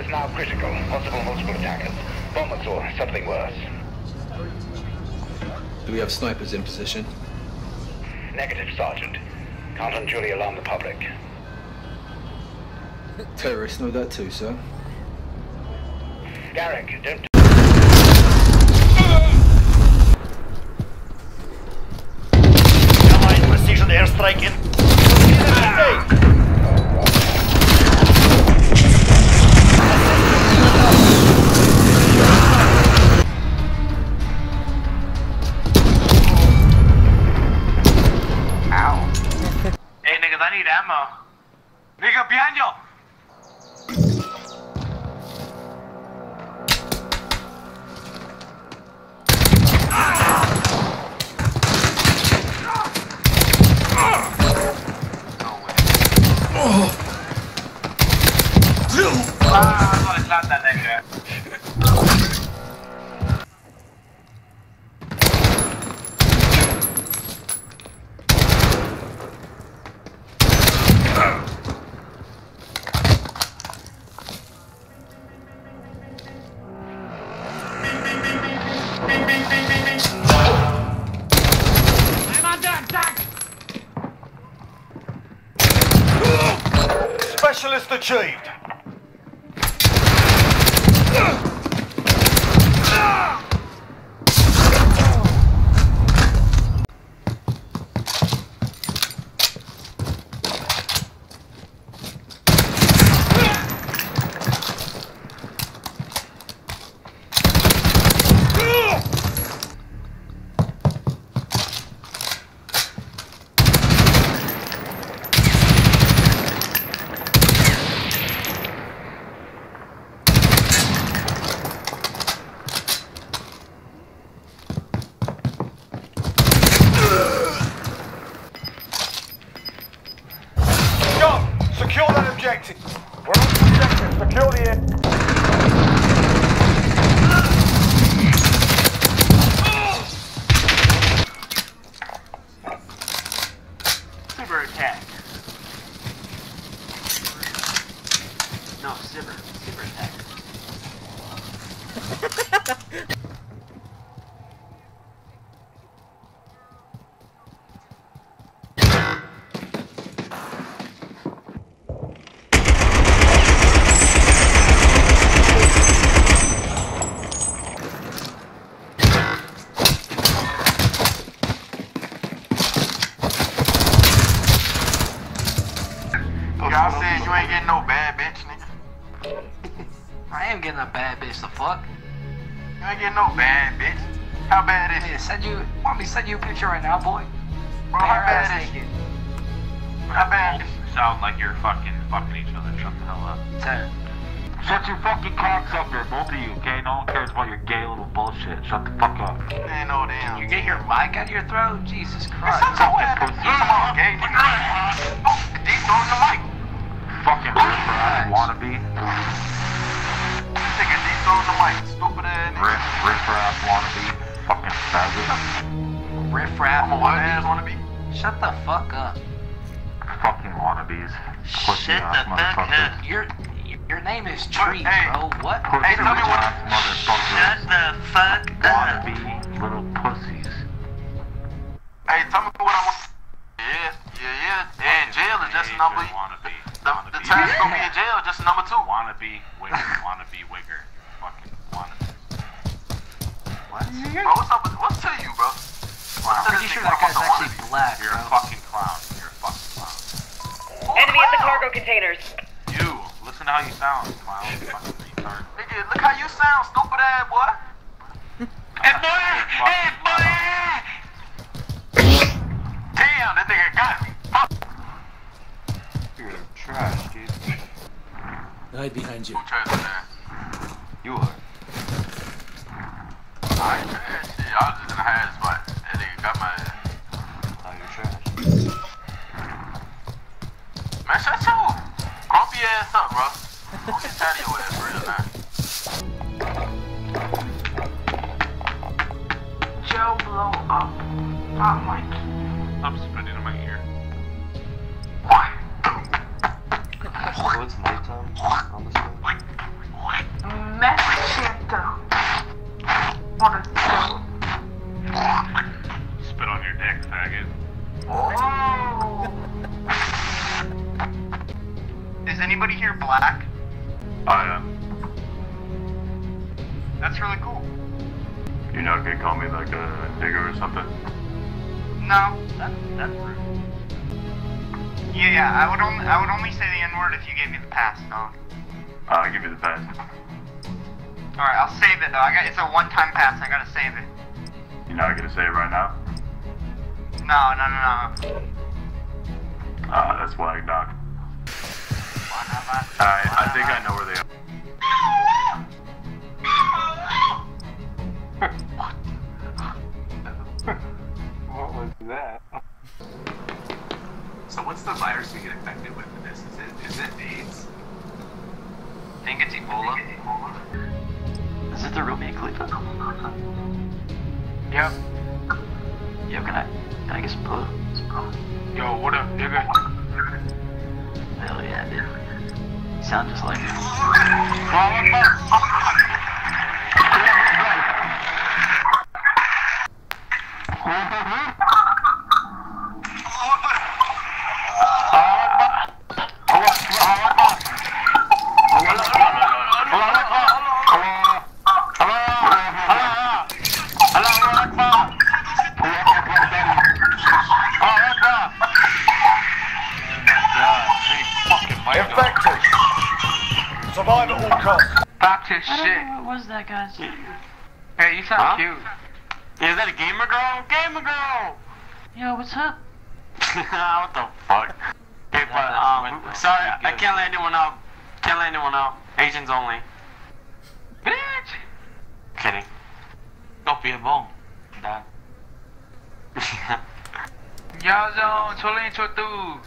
is now critical. Possible multiple attackers. Bombers or something worse. Do we have snipers in position? Negative, Sergeant. Can't unduly alarm the public. Terrorists know that too, sir. Garrick, don't... Allied precision airstrike in. Specialist achieved. Go! Secure that objective. We're on the objective. Secure the air. Cyber attack. No, cyber. Cyber attack. You no bad bitch. How bad is it? send you. Want me to send you a picture right now, boy? Bro, how bad is it? How bad is Sound like you're fucking fucking each other. Shut the hell up. Ten. Shut your fucking cocks up there, both of you, okay? No one cares about your gay little bullshit. Shut the fuck up. it? Ain't no damn. You get your mic out of your throat? Jesus Shut Christ. your ass. Come faggot. Riff raff. I'm a what ass wanna be? Shut the fuck up. Fucking wannabes. Pussy Shut ass the fuck up. Your your name is Tree, Hey. bro. What? Pussy Hey, tell me what- motherfuckers. the fuck Wannabe little pussies. Hey, tell me what I want. Yeah, yeah, yeah. Yeah, in jail is just number. Wannabe. The, the time gonna be in jail just number two. Wannabe wigger. Wannabe wigger. Fucking wannabe. Bro, what's up with, pretty sure that guy's actually black, You're a fucking clown. You're a fucking clown. Enemy at the cargo containers. You, listen to how you sound, clown. Fucking retard. Nigga, look how you sound, stupid ass boy. Hey, boy! Hey, boy! Damn, that nigga got me. You're trash, dude. Hide behind you. Who trash man? You are. I ain't trash. Shit, I was just in a high spot. Got my. Now you're trash. Man, shut your grumpy ass up, bro. I'm for real, man. Joe blow up. Oh my. I'm black? I am. That's really cool. You're not gonna call me like a nigger or something? No, that's that's rude. Yeah, yeah, I would only I would only say the N word if you gave me the pass, dog. I'll give you the pass. All right, I'll save it though. I got it's a one-time pass. I gotta save it. You're not gonna save it right now. No, no, no, no. Ah, uh, that's why I knocked. I think I know where they are. What was that? So what's the virus we get infected with in this? Is it is it AIDS? I think it's Ebola. Is it the real Mia Khalifa? Yep. Yo, can I, can I get some photos? Yo, what up, nigga? Hell yeah, dude. You sound just like him. Survive at all costs. Back to I don't shit. know what was that guy's Hey, you sound Huh? cute. Is that a gamer girl? Gamer girl! Yo, what's up? what the fuck? Okay, but, um, sorry, I can't let anyone out. Can't let anyone out. Asians only. Bitch! Kidding. Copy of bom. Dad. Yazon, 抽 lên cho tu.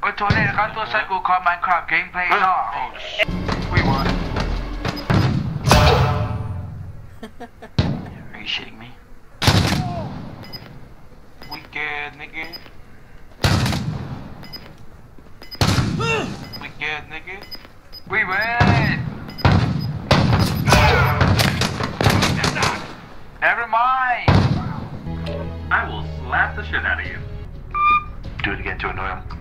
Ôi, tối nay là các tôi sẽ cùng coi Minecraft gameplay đó. Are you shitting me? Wicked nigga. Wicked nigga. We win! Never mind! I will slap the shit out of you. Do it again to annoy him.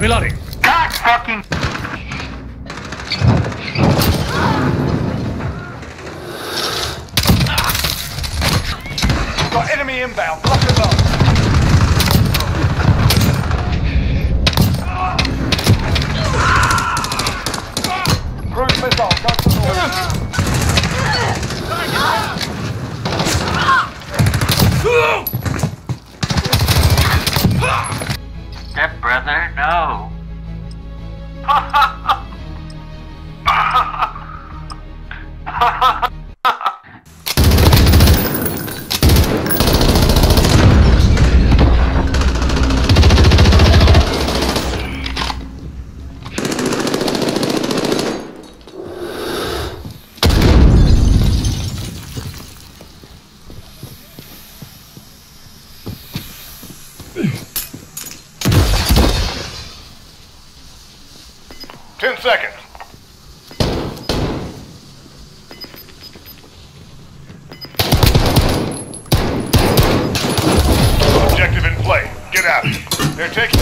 Reloading. God fucking. Got enemy inbound. Lock them up. Cruise missile. Go to the north. Brother, no. Ten seconds. Objective in play. Get out. They're taking.